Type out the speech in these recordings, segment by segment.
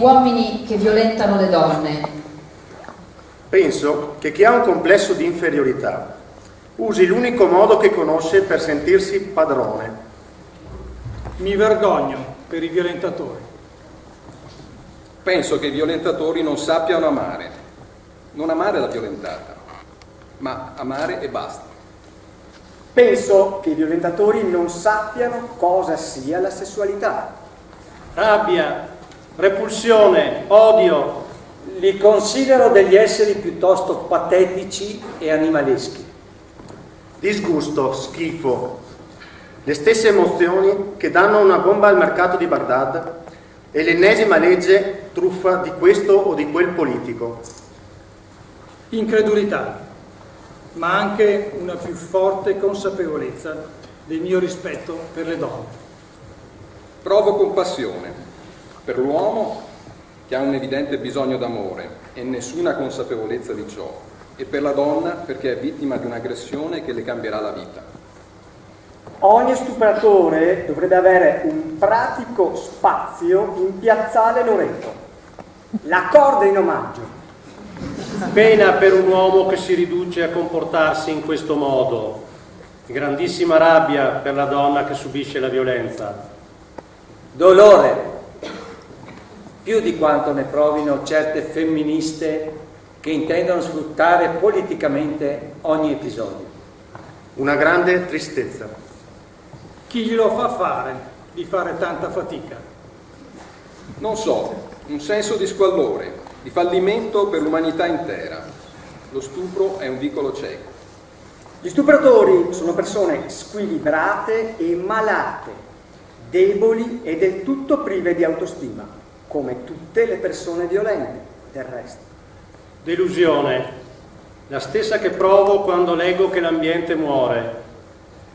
uomini che violentano le donne. Penso che chi ha un complesso di inferiorità usi l'unico modo che conosce per sentirsi padrone. Mi vergogno per i violentatori. Penso che i violentatori non sappiano amare, non amare la violentata, ma amare e basta. Penso che i violentatori non sappiano cosa sia la sessualità. Rabbia, repulsione, odio. Li considero degli esseri piuttosto patetici e animaleschi. Disgusto, schifo, le stesse emozioni che danno una bomba al mercato di Baghdad e l'ennesima legge truffa di questo o di quel politico. Incredulità, ma anche una più forte consapevolezza del mio rispetto per le donne. Provo compassione per l'uomo che ha un evidente bisogno d'amore e nessuna consapevolezza di ciò, e per la donna perché è vittima di un'aggressione che le cambierà la vita. Ogni stupratore dovrebbe avere un pratico spazio in piazzale Loreto. La corda in omaggio. Pena per un uomo che si riduce a comportarsi in questo modo. Grandissima rabbia per la donna che subisce la violenza. Dolore, più di quanto ne provino certe femministe che intendono sfruttare politicamente ogni episodio. Una grande tristezza. Chi glielo fa fare di fare tanta fatica? Non so, un senso di squallore, di fallimento per l'umanità intera. Lo stupro è un vicolo cieco. Gli stupratori sono persone squilibrate e malate, deboli e del tutto prive di autostima, come tutte le persone violente, del resto. Delusione, la stessa che provo quando leggo che l'ambiente muore,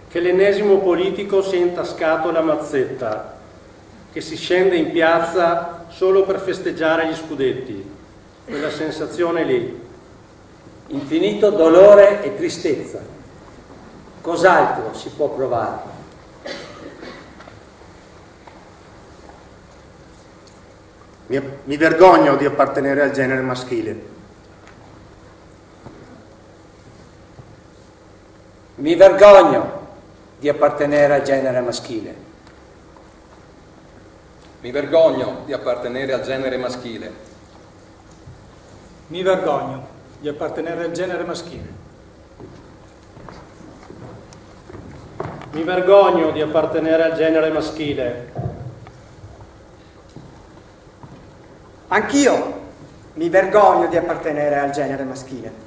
che l'ennesimo politico si è intascato la mazzetta, che si scende in piazza solo per festeggiare gli scudetti. Quella sensazione lì. Infinito dolore e tristezza. Cos'altro si può provare? Mi, mi vergogno di appartenere al genere maschile. Mi vergogno di appartenere al genere maschile. Mi vergogno di appartenere al genere maschile. Mi vergogno di appartenere al genere maschile. Mi vergogno di appartenere al genere maschile. Anch'io mi vergogno di appartenere al genere maschile.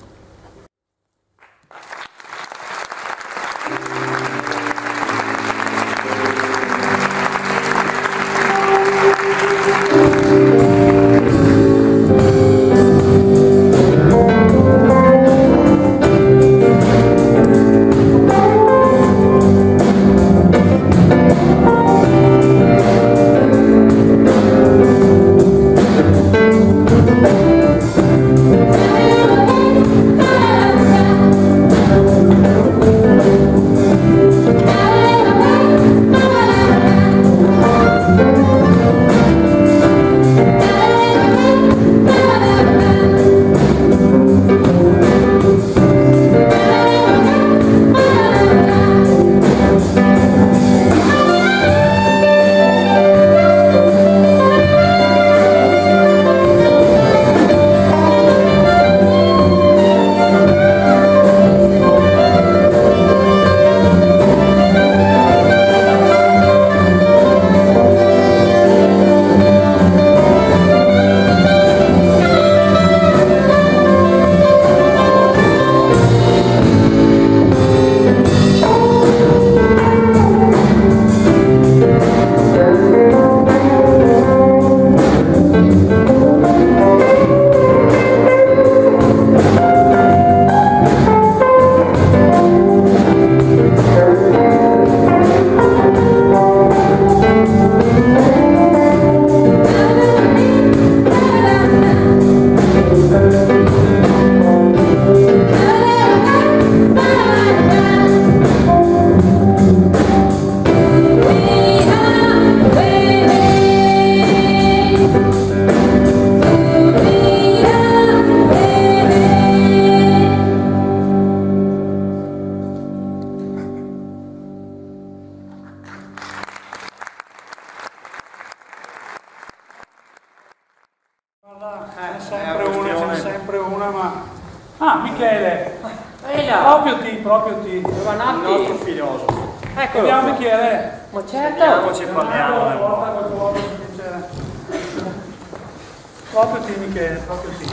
Proprio Michele, proprio ti.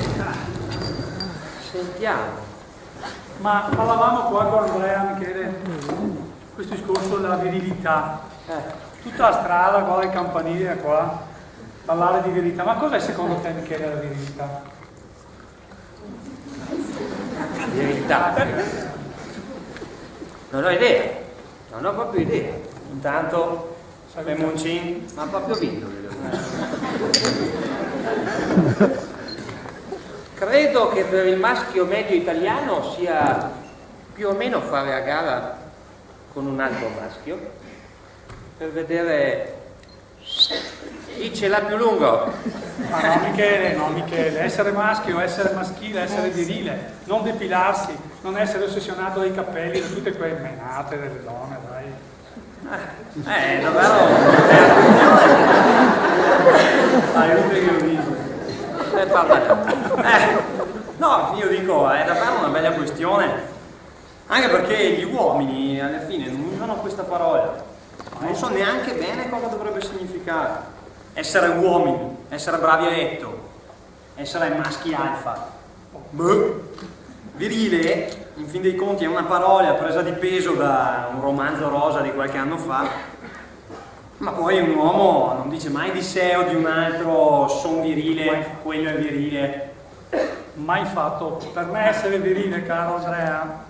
Sentiamo. Ma parlavamo qua con Andrea, Michele, questo discorso della virilità. Tutta la strada, qua il campanile, qua, parlare di virilità. Ma cos'è secondo te, Michele, la virilità? Verità. Non ho idea. Non ho proprio idea. Intanto, Lemoncin. Ma proprio vinto. Credo che per il maschio medio italiano sia più o meno fare a gara con un altro maschio per vedere chi ce l'ha più lungo. Ma no, Michele, no, Michele, essere maschio, essere maschile, essere virile, non depilarsi, non essere ossessionato dai capelli, da tutte quelle menate delle donne, dai. Eh, davvero. Non che ho visto. Eh, parla. Eh, no, io dico, è davvero una bella questione. Anche perché gli uomini alla fine non usano questa parola. Non so neanche bene cosa dovrebbe significare. Essere uomini, essere bravi a letto, essere maschi alfa. Boh. Virile, in fin dei conti, è una parola presa di peso da un romanzo rosa di qualche anno fa. Ma poi un uomo non dice mai di sé o di un altro son virile, quello è virile. Mai fatto. Per me essere virile, caro Andrea,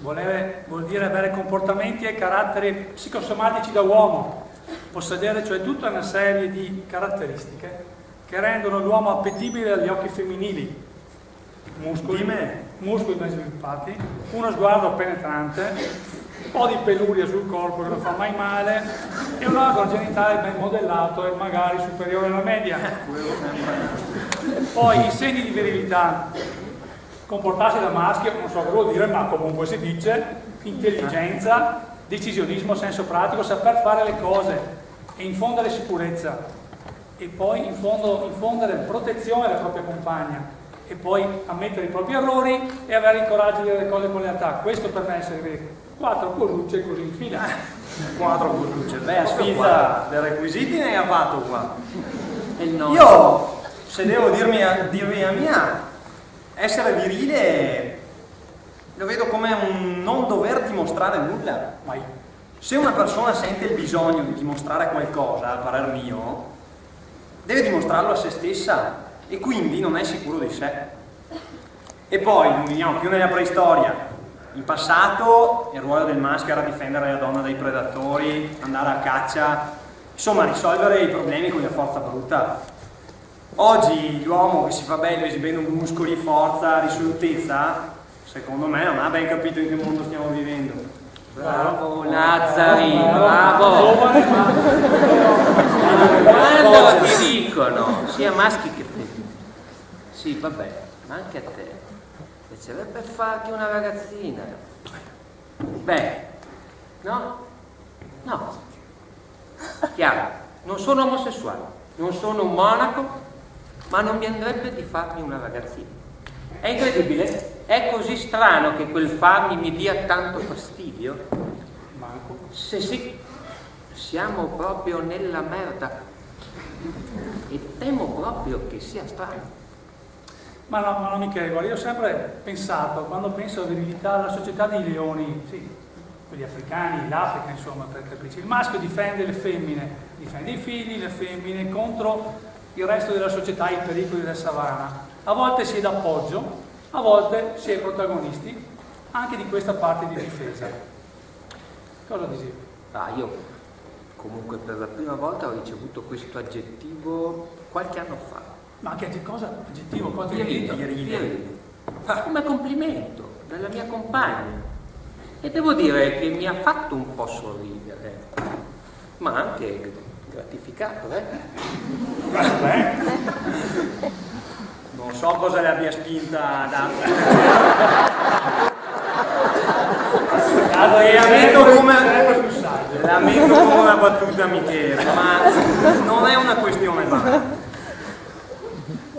volere- vuol dire avere comportamenti e caratteri psicosomatici da uomo, possedere cioè tutta una serie di caratteristiche che rendono l'uomo appetibile agli occhi femminili. Muscoli, muscoli ben sviluppati, uno sguardo penetrante, un po' di peluria sul corpo che non fa mai male e un organo genitale ben modellato e magari superiore alla media. Poi i segni di virilità, comportarsi da maschio, non so che vuol dire, ma comunque si dice, intelligenza, decisionismo, senso pratico, saper fare le cose e infondere sicurezza e poi in fondo, infondere protezione alla propria compagna e poi ammettere i propri errori e avere il coraggio di dire le cose con lealtà. Questo per me è essere veri. Quattro corrucce così in fila. Quattro corrucce. Beh, a sfida dei requisiti ne ha fatto qua. Io, se devo dirmi a, dirvi la mia, essere virile lo vedo come un non dover dimostrare nulla. Mai. Se una persona sente il bisogno di dimostrare qualcosa, a parer mio, deve dimostrarlo a se stessa e quindi non è sicuro di sé. E poi, non veniamo più nella preistoria. In passato il ruolo del maschio era difendere la donna dai predatori, andare a caccia, insomma risolvere i problemi con la forza bruta. Oggi l'uomo che si fa bello esibendo muscoli, forza, risolutezza, secondo me non ha ben capito in che mondo stiamo vivendo. Bravo Lazzari, bravo. Quando ti dicono sia maschi che femmine, sì vabbè, ma anche a te, piacerebbe farti una ragazzina. Beh, no? No. Chiaro, non sono omosessuale, non sono un monaco, ma non mi andrebbe di farmi una ragazzina. È incredibile, è così strano che quel farmi mi dia tanto fastidio. manco. Se sì, siamo proprio nella merda. E temo proprio che sia strano. Ma no, ma no, Michele, guarda, io ho sempre pensato, quando penso alla virilità alla società dei leoni, sì, quelli africani, l'Africa insomma, per capirci, il maschio difende le femmine, difende i figli, le femmine contro il resto della società, i pericoli della savana. A volte si è d'appoggio, a volte si è protagonisti anche di questa parte di difesa. Cosa dicevi? Ah, io comunque per la prima volta ho ricevuto questo aggettivo qualche anno fa. Ma di cosa? Aggettivo, cosa Virile, virile. Ah, Come complimento dalla mia compagna. E devo dire che mi ha fatto un po' sorridere, ma anche gratificato, eh? Beh, Non so cosa le abbia spinta ad La metto come, la metto come una battuta Michele, ma non è una questione banale.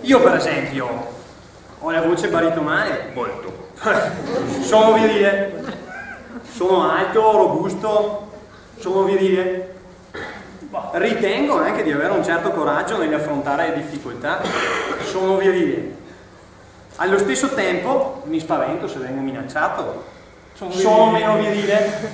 Io per esempio ho la voce baritonale? Molto. sono virile. Sono alto, robusto, sono virile. Ritengo anche di avere un certo coraggio nell'affrontare le difficoltà. Sono virile. Allo stesso tempo mi spavento se vengo minacciato. Sono Sono virile. meno virile.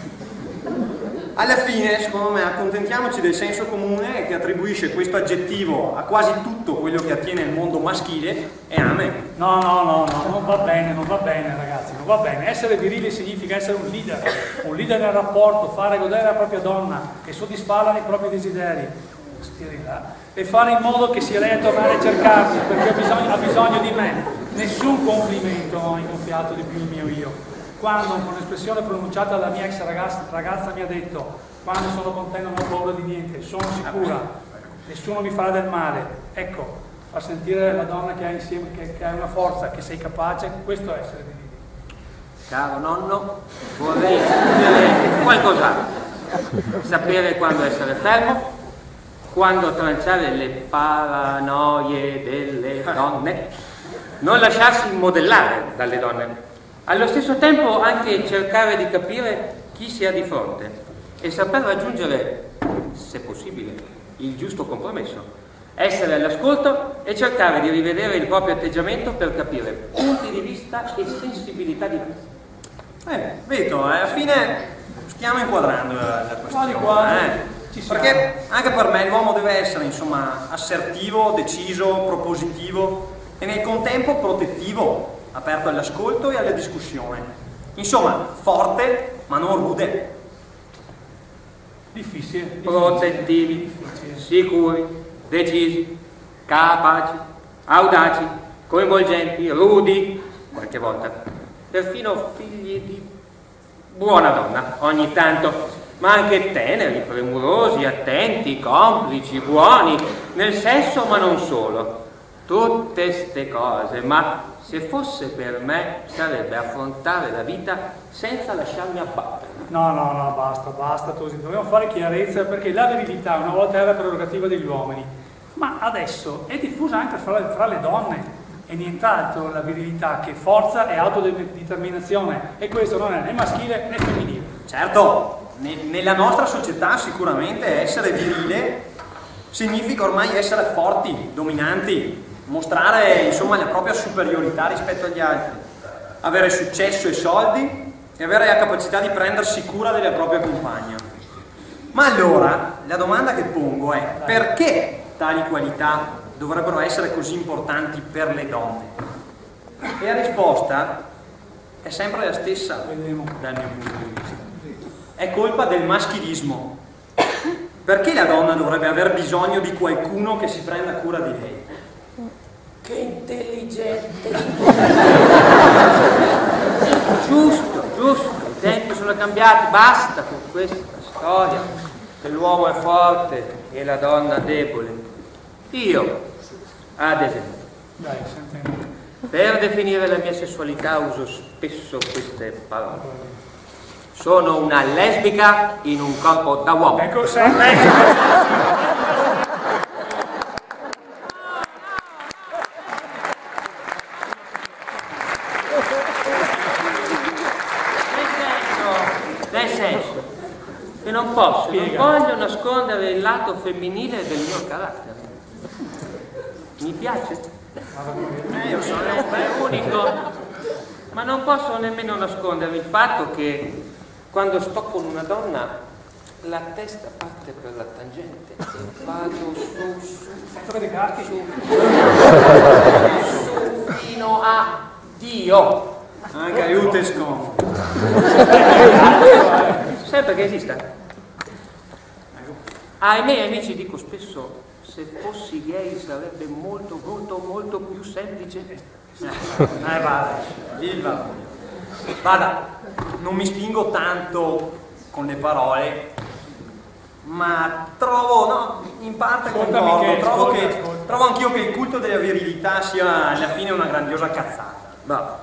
Alla fine, secondo me, accontentiamoci del senso comune che attribuisce questo aggettivo a quasi tutto quello che attiene il mondo maschile e amen. No, no, no, no, non va bene, non va bene ragazzi, non va bene. Essere virili significa essere un leader, un leader nel rapporto, fare godere la propria donna e soddisfarla nei propri desideri. Stiri là. E fare in modo che sia lei a tornare a cercarmi perché ha bisogno, ha bisogno di me. Nessun complimento ho ingonfiato di più il mio io. Quando con un'espressione pronunciata dalla mia ex ragazza, ragazza mi ha detto quando sono con te non ho paura di niente, sono sicura, nessuno mi farà del male. Ecco, far sentire la donna che hai insieme, che, che hai una forza, che sei capace, questo è essere virili. Caro nonno, vorrei sapere qualcos'altro. Sapere quando essere fermo, quando tranciare le paranoie delle donne, non lasciarsi modellare dalle donne. Allo stesso tempo anche cercare di capire chi si ha di fronte e saper raggiungere, se possibile, il giusto compromesso. Essere all'ascolto e cercare di rivedere il proprio atteggiamento per capire punti di vista e sensibilità diverse. Eh, vedo, eh, alla fine stiamo inquadrando la, la questione. Quasi. eh. Ci siamo. Perché anche per me l'uomo deve essere insomma assertivo, deciso, propositivo e nel contempo protettivo, aperto all'ascolto e alla discussione. Insomma, forte ma non rude. Difficile. difficile. protettivi, sicuri, decisi, capaci, audaci, coinvolgenti, rudi, qualche volta, perfino figli di buona donna ogni tanto, ma anche teneri, premurosi, attenti, complici, buoni, nel sesso ma non solo. Tutte ste cose, ma se fosse per me sarebbe affrontare la vita senza lasciarmi abbattere. No, no, no, basta, basta, Tosi. Dobbiamo fare chiarezza perché la virilità una volta era prerogativa degli uomini, ma adesso è diffusa anche fra le, fra le donne. E nient'altro la virilità che forza e autodeterminazione. E questo non è né maschile né femminile. Certo, ne- nella nostra società sicuramente essere virile significa ormai essere forti, dominanti, mostrare insomma la propria superiorità rispetto agli altri, avere successo e soldi e avere la capacità di prendersi cura della propria compagna. Ma allora la domanda che pongo è perché tali qualità dovrebbero essere così importanti per le donne? E la risposta è sempre la stessa dal mio punto di vista. È colpa del maschilismo. Perché la donna dovrebbe aver bisogno di qualcuno che si prenda cura di lei? Che intelligente! giusto, giusto, i tempi sono cambiati, basta con questa storia che l'uomo è forte e la donna debole. Io, ad esempio, per definire la mia sessualità uso spesso queste parole. Sono una lesbica in un corpo da uomo. Ecco, se- ecco. Nel senso, nel senso che non posso, non voglio nascondere il lato femminile del mio carattere. Mi piace? Eh, io sono unico, ma non posso nemmeno nascondere il fatto che quando sto con una donna la testa parte per la tangente e vado su, su, su, su fino a Dio. anche aiuto e scomodo. Sempre che esista. Ai miei amici dico spesso, se fossi gay sarebbe molto, molto, molto più semplice. Eh, vada, viva. Vada, non mi spingo tanto con le parole, ma trovo, no, in parte concordo, Michele, trovo, ascolta, che, ascolta. trovo anch'io che il culto della virilità sia alla fine una grandiosa cazzata. Ma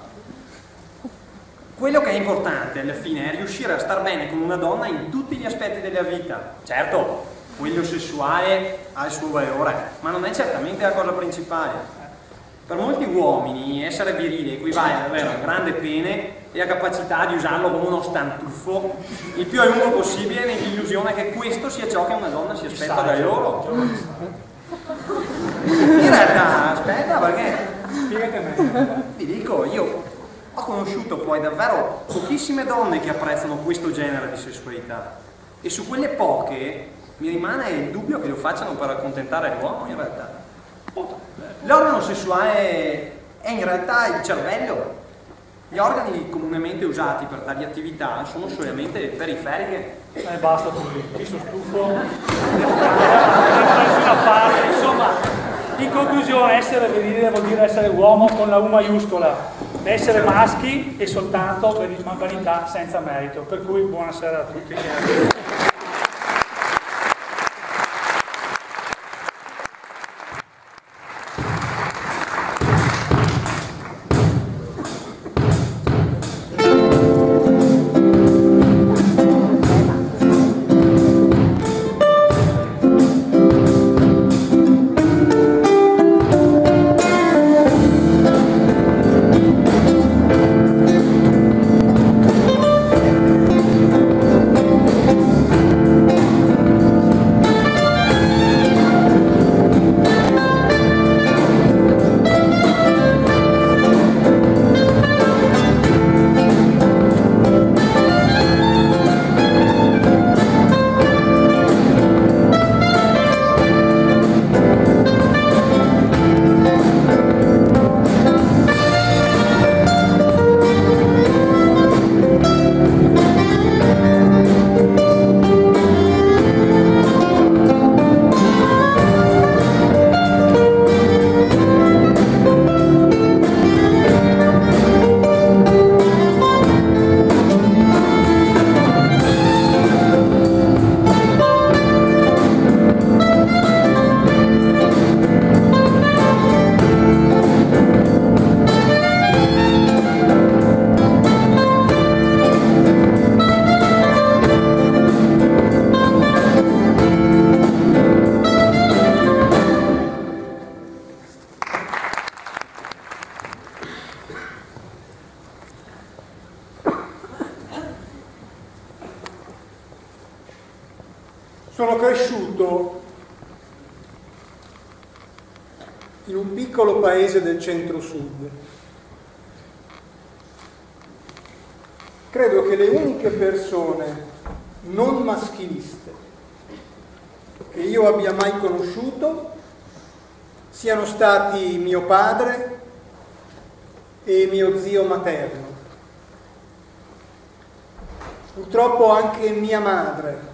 Quello che è importante alla fine è riuscire a star bene con una donna in tutti gli aspetti della vita. Certo, quello sessuale ha il suo valore, ma non è certamente la cosa principale. Per molti uomini essere virile equivale ad avere un grande pene e la capacità di usarlo come uno stantuffo il più a lungo possibile nell'illusione che questo sia ciò che una donna si aspetta da loro. In realtà, aspetta, perché Spiegate a me. ti dico, io ho conosciuto poi davvero pochissime donne che apprezzano questo genere di sessualità e su quelle poche mi rimane il dubbio che lo facciano per accontentare l'uomo in realtà. L'organo sessuale è in realtà il cervello. Gli organi comunemente usati per tali attività sono solamente periferiche. Eh, basta tu, io sono stufo. Non da nessuna parte. Insomma, in conclusione, essere virile vuol dire essere uomo con la U maiuscola, essere maschi e soltanto per vanità senza merito. Per cui buonasera a tutti. Che io abbia mai conosciuto siano stati mio padre e mio zio materno. Purtroppo anche mia madre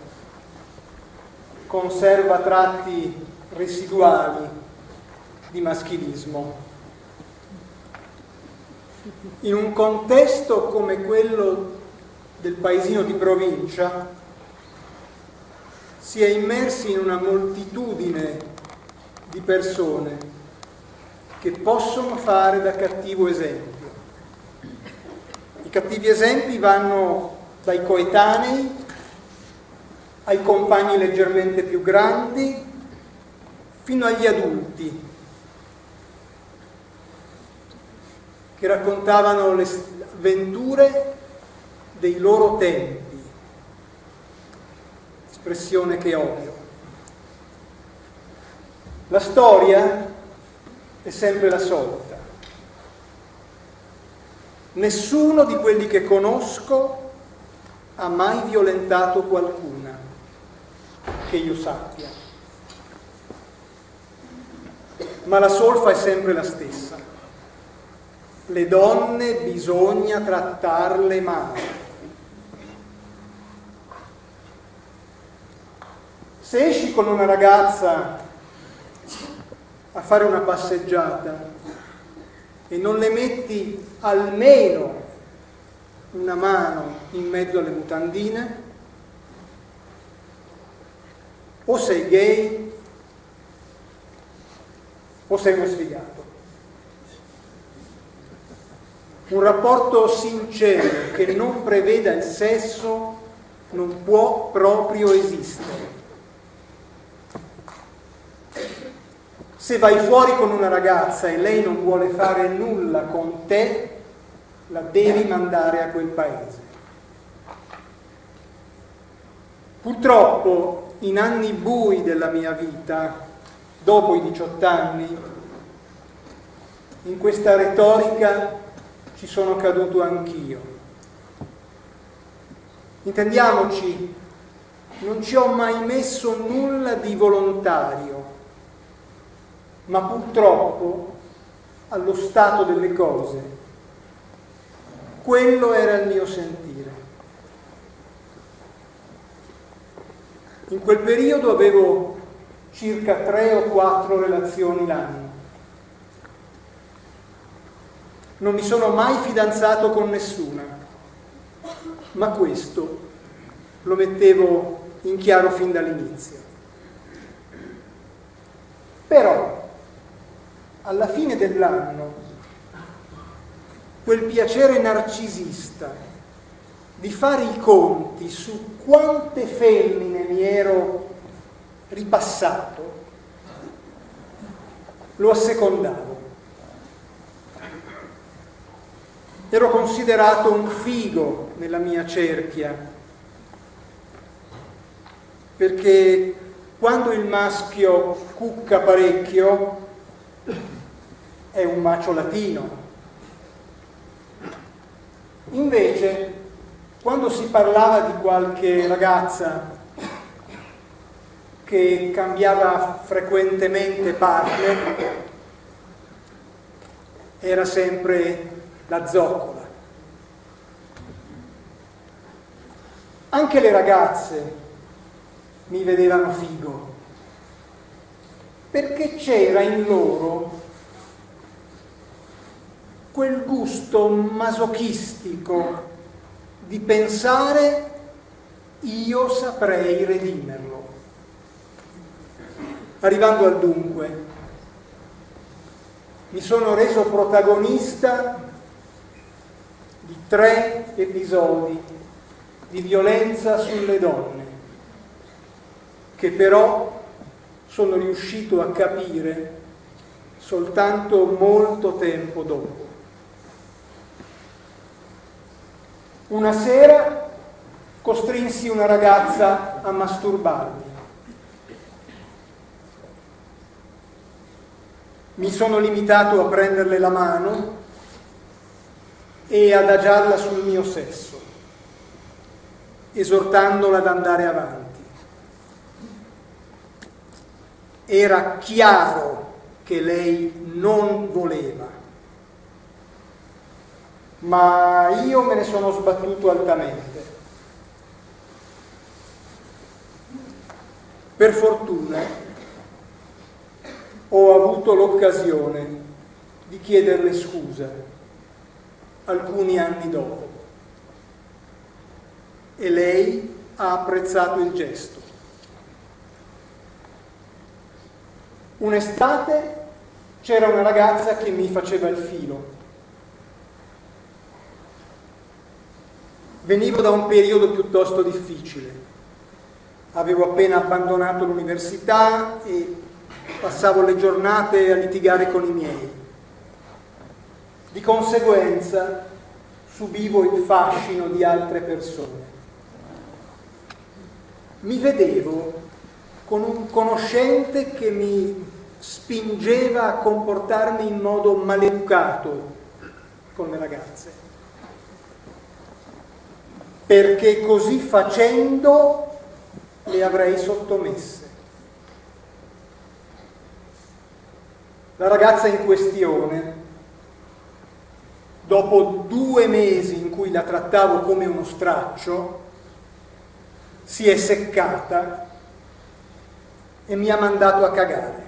conserva tratti residuali di maschilismo. In un contesto come quello del paesino di provincia si è immersi in una moltitudine di persone che possono fare da cattivo esempio. I cattivi esempi vanno dai coetanei ai compagni leggermente più grandi, fino agli adulti, che raccontavano le avventure dei loro tempi, espressione che odio. La storia è sempre la solita. Nessuno di quelli che conosco ha mai violentato qualcuna che io sappia. Ma la solfa è sempre la stessa. Le donne bisogna trattarle male. Se esci con una ragazza a fare una passeggiata e non le metti almeno una mano in mezzo alle mutandine, o sei gay o sei uno sfigato. Un rapporto sincero che non preveda il sesso non può proprio esistere. Se vai fuori con una ragazza e lei non vuole fare nulla con te, la devi mandare a quel paese. Purtroppo in anni bui della mia vita, dopo i 18 anni, in questa retorica ci sono caduto anch'io. Intendiamoci, non ci ho mai messo nulla di volontario, ma purtroppo, allo stato delle cose, quello era il mio sentire. In quel periodo avevo circa tre o quattro relazioni l'anno. Non mi sono mai fidanzato con nessuna, ma questo lo mettevo in chiaro fin dall'inizio. Però, alla fine dell'anno, quel piacere narcisista di fare i conti su quante femmine mi ero ripassato, lo assecondavo. Ero considerato un figo nella mia cerchia, perché quando il maschio cucca parecchio è un macio latino. Invece, quando si parlava di qualche ragazza che cambiava frequentemente partner, era sempre la zoccola. Anche le ragazze mi vedevano figo, perché c'era in loro quel gusto masochistico di pensare io saprei redimerlo. Arrivando al dunque, mi sono reso protagonista di tre episodi di violenza sulle donne, che però sono riuscito a capire soltanto molto tempo dopo. Una sera costrinsi una ragazza a masturbarmi. Mi sono limitato a prenderle la mano e adagiarla sul mio sesso, esortandola ad andare avanti. Era chiaro che lei non voleva, ma io me ne sono sbattuto altamente. Per fortuna ho avuto l'occasione di chiederle scusa alcuni anni dopo e lei ha apprezzato il gesto. Un'estate c'era una ragazza che mi faceva il filo. Venivo da un periodo piuttosto difficile. Avevo appena abbandonato l'università e passavo le giornate a litigare con i miei. Di conseguenza subivo il fascino di altre persone. Mi vedevo con un conoscente che mi spingeva a comportarmi in modo maleducato con le ragazze, perché così facendo le avrei sottomesse. La ragazza in questione, dopo due mesi in cui la trattavo come uno straccio, si è seccata e mi ha mandato a cagare.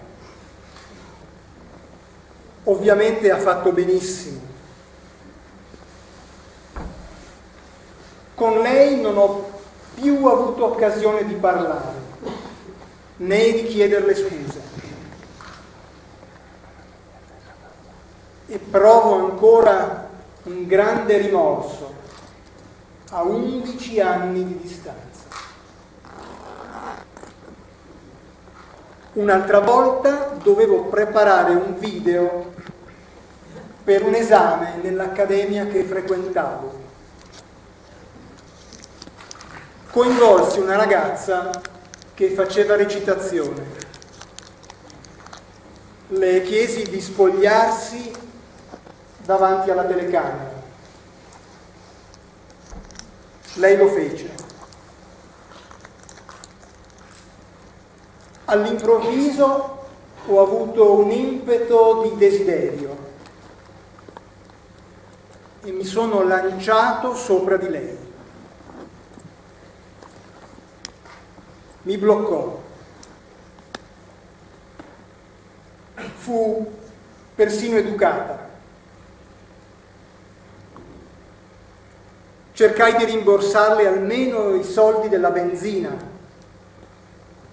Ovviamente ha fatto benissimo. Con lei non ho più avuto occasione di parlare, né di chiederle scusa. E provo ancora un grande rimorso a 11 anni di distanza. Un'altra volta dovevo preparare un video per un esame nell'accademia che frequentavo. Coinvolsi una ragazza che faceva recitazione. Le chiesi di spogliarsi davanti alla telecamera. Lei lo fece. All'improvviso ho avuto un impeto di desiderio e mi sono lanciato sopra di lei. Mi bloccò. Fu persino educata. Cercai di rimborsarle almeno i soldi della benzina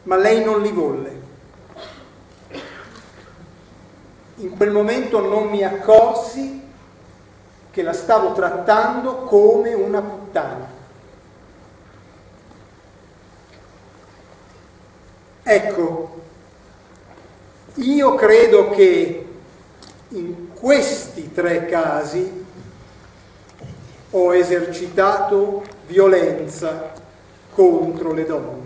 ma lei non li volle. In quel momento non mi accorsi che la stavo trattando come una puttana. Ecco, io credo che in questi tre casi ho esercitato violenza contro le donne.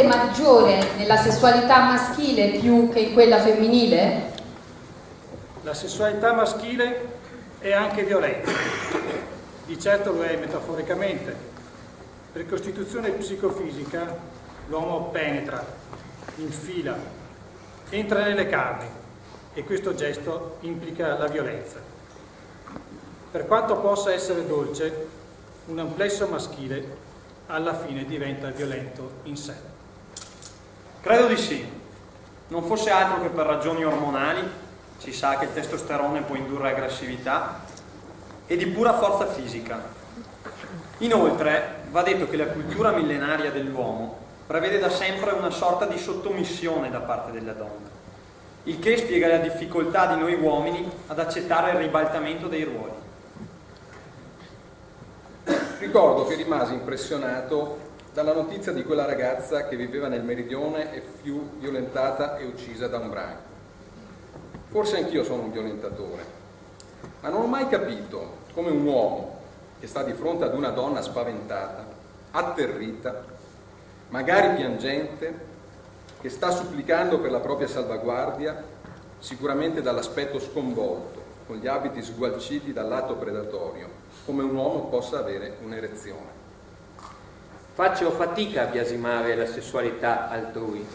Componente maggiore nella sessualità maschile più che in quella femminile? La sessualità maschile è anche violenza, di certo lo è metaforicamente. Per costituzione psicofisica l'uomo penetra, infila, entra nelle carni e questo gesto implica la violenza. Per quanto possa essere dolce, un amplesso maschile alla fine diventa violento in sé. Credo di sì. Non fosse altro che per ragioni ormonali, si sa che il testosterone può indurre aggressività, e di pura forza fisica. Inoltre, va detto che la cultura millenaria dell'uomo prevede da sempre una sorta di sottomissione da parte della donna, il che spiega la difficoltà di noi uomini ad accettare il ribaltamento dei ruoli. Ricordo che rimasi impressionato dalla notizia di quella ragazza che viveva nel meridione e fu violentata e uccisa da un branco. Forse anch'io sono un violentatore, ma non ho mai capito come un uomo che sta di fronte ad una donna spaventata, atterrita, magari piangente, che sta supplicando per la propria salvaguardia, sicuramente dall'aspetto sconvolto, con gli abiti sgualciti dal lato predatorio, come un uomo possa avere un'erezione. Faccio fatica a biasimare la sessualità altrui,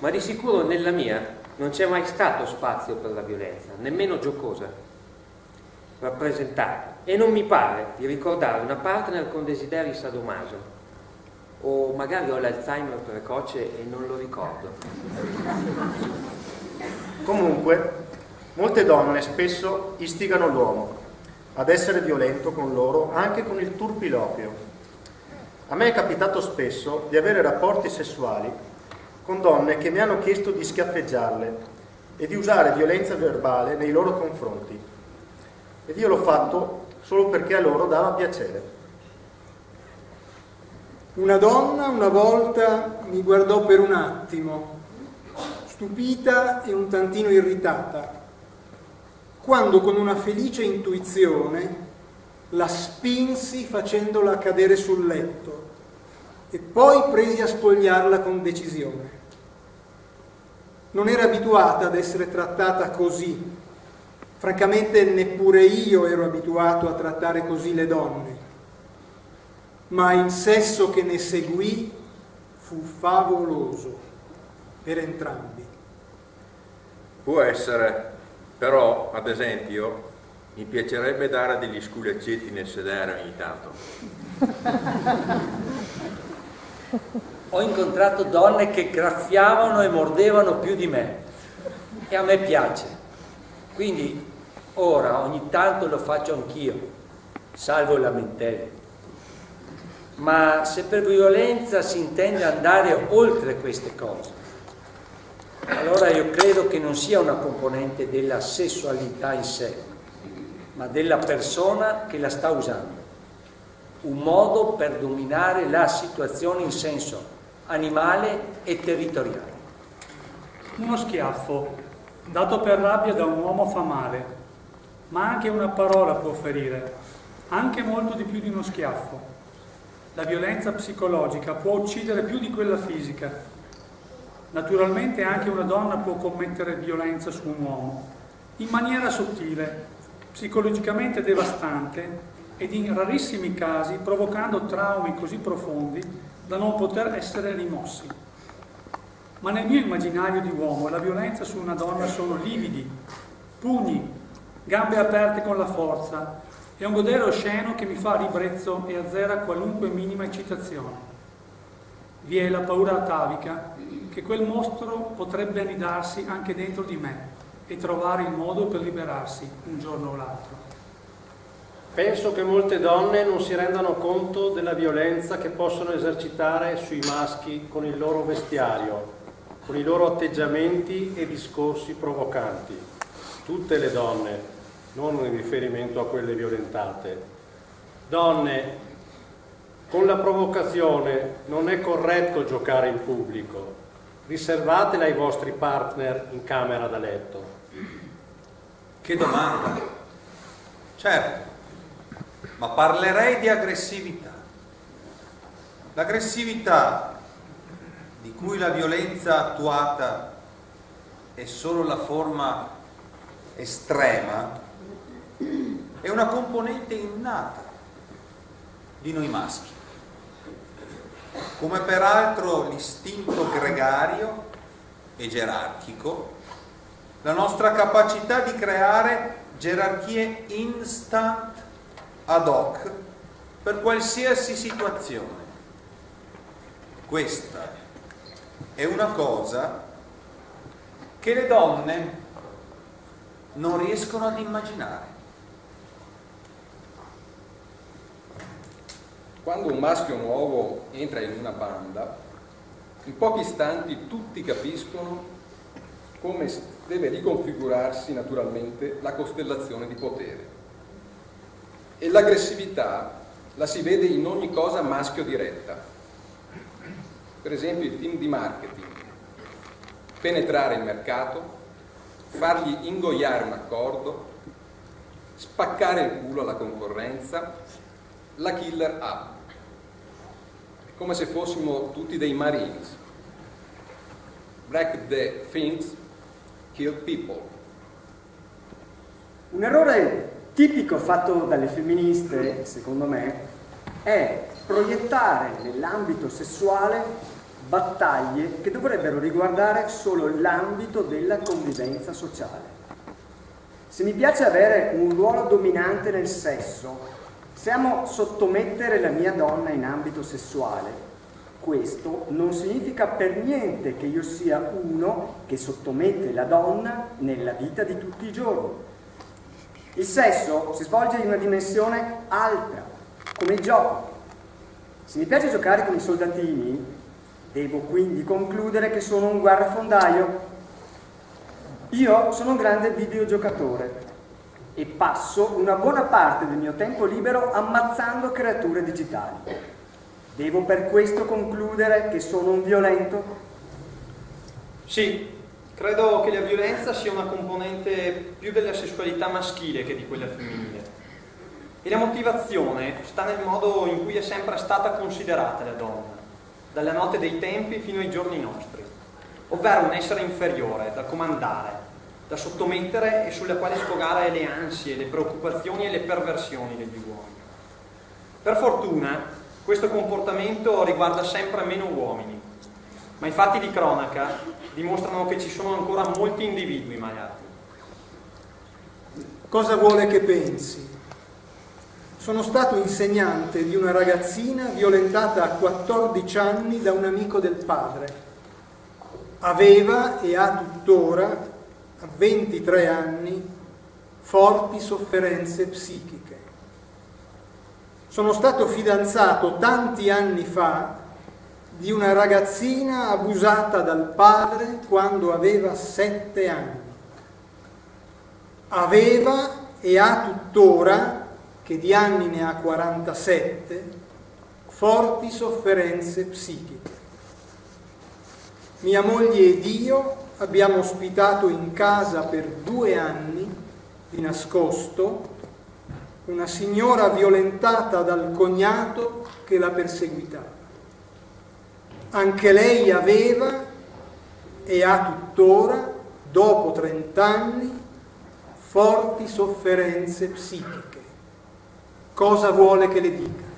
ma di sicuro nella mia non c'è mai stato spazio per la violenza, nemmeno giocosa, rappresentata. E non mi pare di ricordare una partner con desideri sadomaso. O magari ho l'Alzheimer precoce e non lo ricordo. Comunque, molte donne spesso istigano l'uomo ad essere violento con loro anche con il turpiloquio. A me è capitato spesso di avere rapporti sessuali con donne che mi hanno chiesto di schiaffeggiarle e di usare violenza verbale nei loro confronti. Ed io l'ho fatto solo perché a loro dava piacere. Una donna una volta mi guardò per un attimo, stupita e un tantino irritata, quando con una felice intuizione la spinsi facendola cadere sul letto e poi presi a spogliarla con decisione. Non era abituata ad essere trattata così. Francamente neppure io ero abituato a trattare così le donne. Ma il sesso che ne seguì fu favoloso per entrambi. Può essere, però, ad esempio, mi piacerebbe dare degli sculaccetti nel sedere ogni tanto. Ho incontrato donne che graffiavano e mordevano più di me e a me piace. Quindi ora ogni tanto lo faccio anch'io, salvo lamentele. Ma se per violenza si intende andare oltre queste cose, allora io credo che non sia una componente della sessualità in sé, ma della persona che la sta usando un modo per dominare la situazione in senso animale e territoriale. Uno schiaffo, dato per rabbia da un uomo fa male, ma anche una parola può ferire, anche molto di più di uno schiaffo. La violenza psicologica può uccidere più di quella fisica. Naturalmente anche una donna può commettere violenza su un uomo, in maniera sottile, psicologicamente devastante ed in rarissimi casi provocando traumi così profondi da non poter essere rimossi. Ma nel mio immaginario di uomo la violenza su una donna sono lividi, pugni, gambe aperte con la forza e un godere osceno che mi fa ribrezzo e azzera qualunque minima eccitazione. Vi è la paura atavica che quel mostro potrebbe annidarsi anche dentro di me e trovare il modo per liberarsi un giorno o l'altro. Penso che molte donne non si rendano conto della violenza che possono esercitare sui maschi con il loro vestiario, con i loro atteggiamenti e discorsi provocanti. Tutte le donne, non in riferimento a quelle violentate. Donne, con la provocazione non è corretto giocare in pubblico, riservatela ai vostri partner in camera da letto. Che domanda? Certo, ma parlerei di aggressività. L'aggressività di cui la violenza attuata è solo la forma estrema è una componente innata di noi maschi, come peraltro l'istinto gregario e gerarchico, la nostra capacità di creare gerarchie instant ad hoc per qualsiasi situazione. Questa è una cosa che le donne non riescono ad immaginare. Quando un maschio nuovo entra in una banda, in pochi istanti tutti capiscono come deve riconfigurarsi naturalmente la costellazione di potere. E l'aggressività la si vede in ogni cosa maschio diretta. Per esempio il team di marketing. Penetrare il mercato, fargli ingoiare un accordo, spaccare il culo alla concorrenza, la killer app. come se fossimo tutti dei Marines. Break the things, kill people. Un errore tipico fatto dalle femministe, secondo me, è proiettare nell'ambito sessuale battaglie che dovrebbero riguardare solo l'ambito della convivenza sociale. Se mi piace avere un ruolo dominante nel sesso, se amo sottomettere la mia donna in ambito sessuale, questo non significa per niente che io sia uno che sottomette la donna nella vita di tutti i giorni. Il sesso si svolge in una dimensione altra, come il gioco. Se mi piace giocare con i soldatini, devo quindi concludere che sono un guerrafondaio. Io sono un grande videogiocatore e passo una buona parte del mio tempo libero ammazzando creature digitali. Devo per questo concludere che sono un violento? Sì, credo che la violenza sia una componente più della sessualità maschile che di quella femminile. E la motivazione sta nel modo in cui è sempre stata considerata la donna, dalla notte dei tempi fino ai giorni nostri, ovvero un essere inferiore da comandare, da sottomettere e sulla quale sfogare le ansie, le preoccupazioni e le perversioni degli uomini. Per fortuna questo comportamento riguarda sempre meno uomini, ma i fatti di cronaca dimostrano che ci sono ancora molti individui malati. Cosa vuole che pensi? Sono stato insegnante di una ragazzina violentata a 14 anni da un amico del padre. Aveva e ha tuttora a 23 anni forti sofferenze psichiche. Sono stato fidanzato tanti anni fa di una ragazzina abusata dal padre quando aveva sette anni. Aveva e ha tuttora, che di anni ne ha 47, forti sofferenze psichiche. Mia moglie ed io abbiamo ospitato in casa per due anni, di nascosto, una signora violentata dal cognato che la perseguitava. Anche lei aveva e ha tuttora, dopo trent'anni, forti sofferenze psichiche. Cosa vuole che le dica?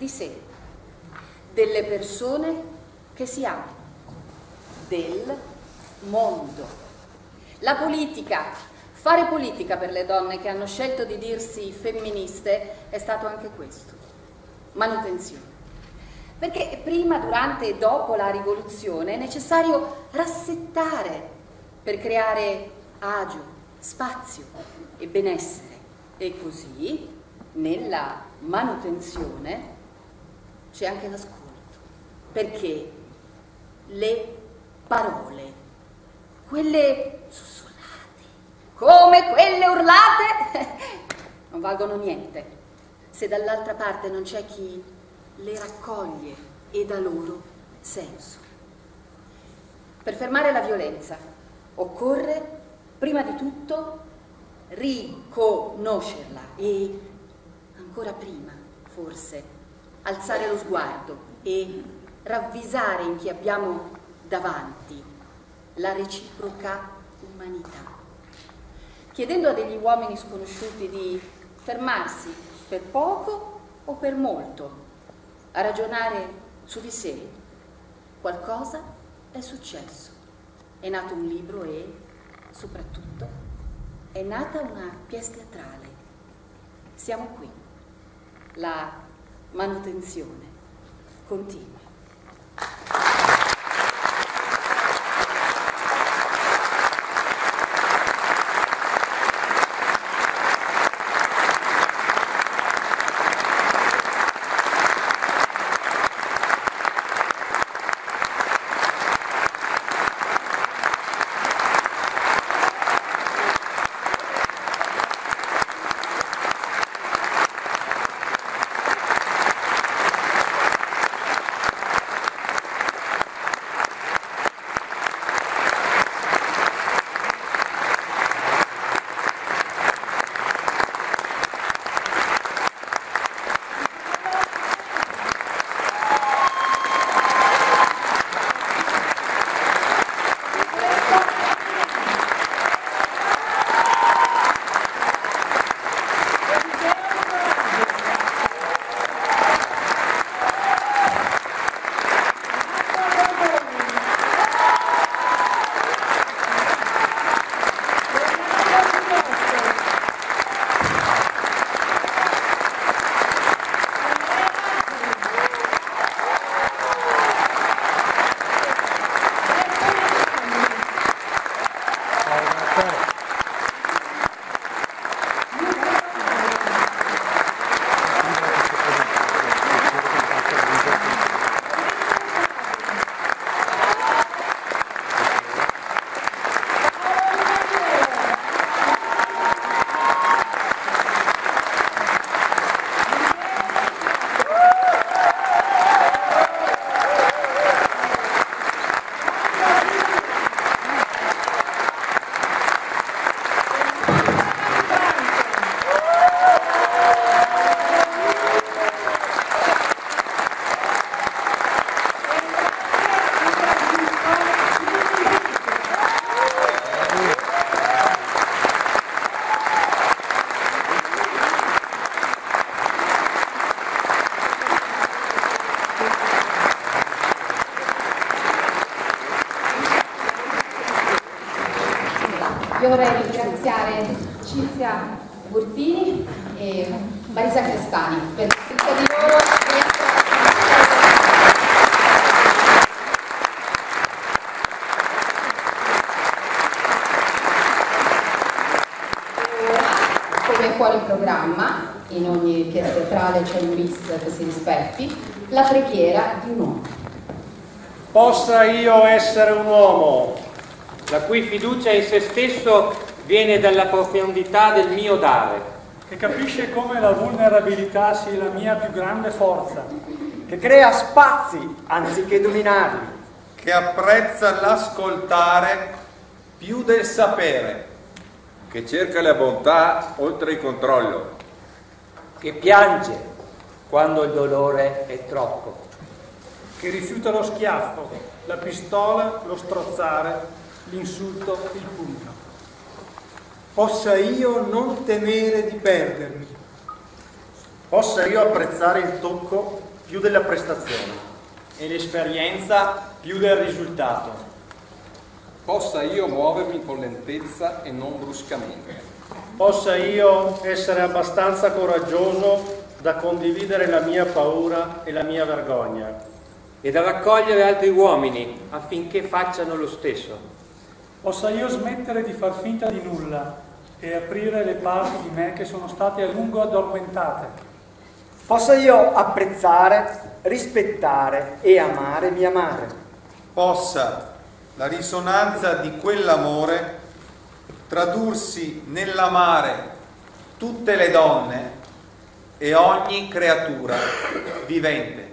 Di sé, delle persone che si amano, del mondo. La politica, fare politica per le donne che hanno scelto di dirsi femministe è stato anche questo, manutenzione. Perché prima, durante e dopo la rivoluzione è necessario rassettare per creare agio, spazio e benessere. E così, nella manutenzione, c'è anche l'ascolto. Perché le parole, quelle sussurrate, come quelle urlate, non valgono niente se dall'altra parte non c'è chi le raccoglie e dà loro senso. Per fermare la violenza occorre prima di tutto riconoscerla e ancora prima, forse, alzare lo sguardo e ravvisare in chi abbiamo davanti la reciproca umanità, chiedendo a degli uomini sconosciuti di fermarsi per poco o per molto a ragionare su di sé, qualcosa è successo. È nato un libro e, soprattutto, è nata una pièce teatrale. Siamo qui. La manutenzione continua. Rispetti, la preghiera di un uomo. Possa io essere un uomo, la cui fiducia in se stesso viene dalla profondità del mio dare. Che capisce come la vulnerabilità sia la mia più grande forza. Che crea spazi anziché dominarli. Che apprezza l'ascoltare più del sapere. Che cerca la bontà oltre il controllo. Che piange quando il dolore è troppo. che rifiuta lo schiaffo, la pistola, lo strozzare, l'insulto, il pugno. Possa io non temere di perdermi, Possa io apprezzare il tocco più della prestazione. E l'esperienza più del risultato. Possa io muovermi con lentezza e non bruscamente. Possa io essere abbastanza coraggioso da condividere la mia paura e la mia vergogna. E da raccogliere altri uomini affinché facciano lo stesso. Possa io smettere di far finta di nulla e aprire le parti di me che sono state a lungo addormentate. Possa io apprezzare, rispettare e amare mia madre. Possa la risonanza di quell'amore tradursi nell'amare tutte le donne e ogni creatura vivente.